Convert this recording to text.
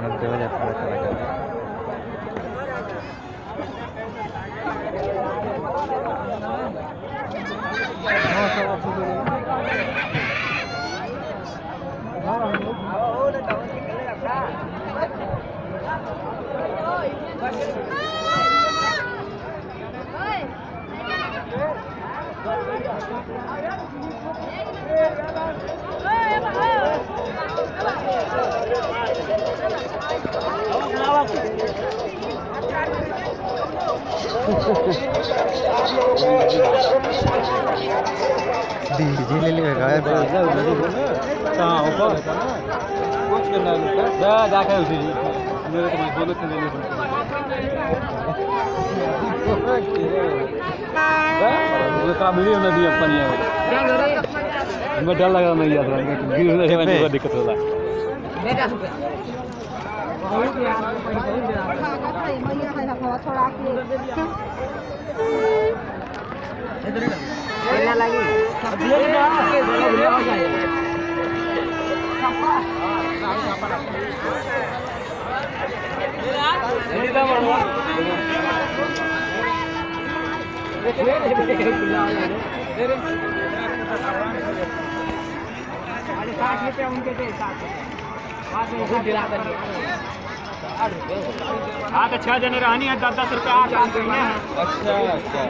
অনেক দেওয়া যাচ্ছে না Thank you. डीजे ले ले गाय कहाँ ऊपर कुछ करना है जा जाके उसी मेरे को मैं बोलो चले ये काम वीडियो में दिया अपन ये हमें डर लगा नहीं याद रहा गिर रहे हैं बहुत दिक्कत होला हाँ तो अच्छा जने रहनी है दस दस रुपये आठ आठ अच्छा अच्छा।